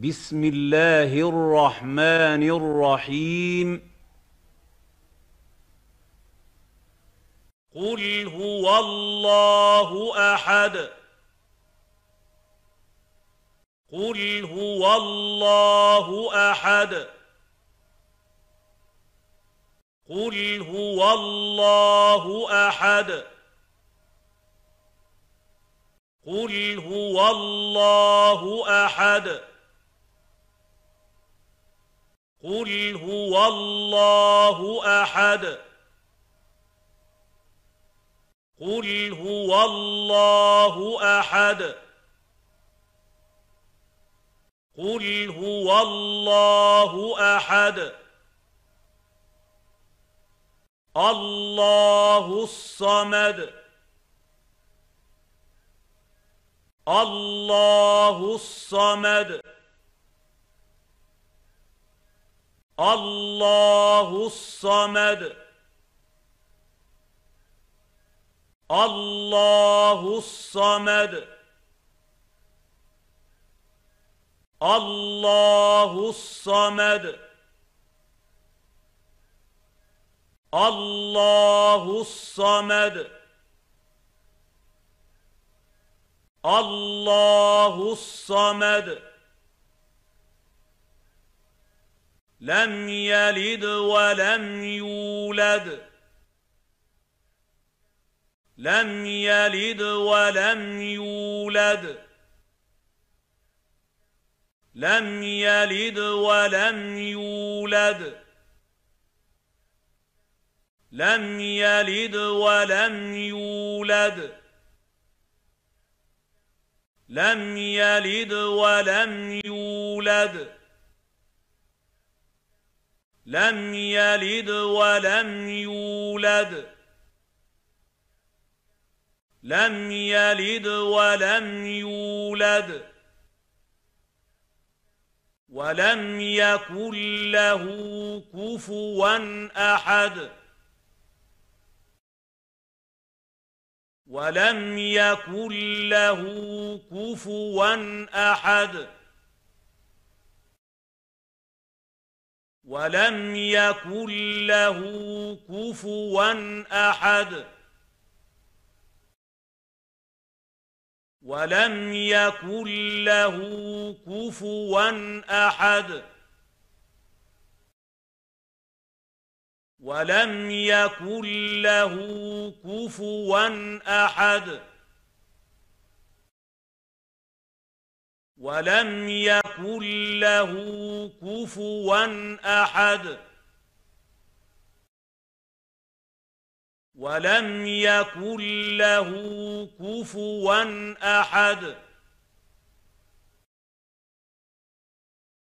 بسم الله الرحمن الرحيم قل هو الله احد قل هو الله احد قل هو الله احد قل هو الله احد قل هو الله احد. قل هو الله احد. قل هو الله احد. الله الصمد. الله الصمد. الله الصمد. الله الصمد. الله الصمد. الله الصمد. الله الصمد. لم يلد ولم يولد. لم يلد ولم يولد. لم يلد ولم يولد. لم يلد ولم يولد. لم يلد ولم يولد. لم يلد ولم يولد. لم يلد ولم يولد. ولم يكن له كفوا أحد. ولم يكن له كفوا أحد. ولم يكن له كفوا أحد. ولم يكن له كفوا أحد. ولم يكن له كفوا أحد. ولم يكن له كفوا أحد. ولم يكن له كفوا أحد.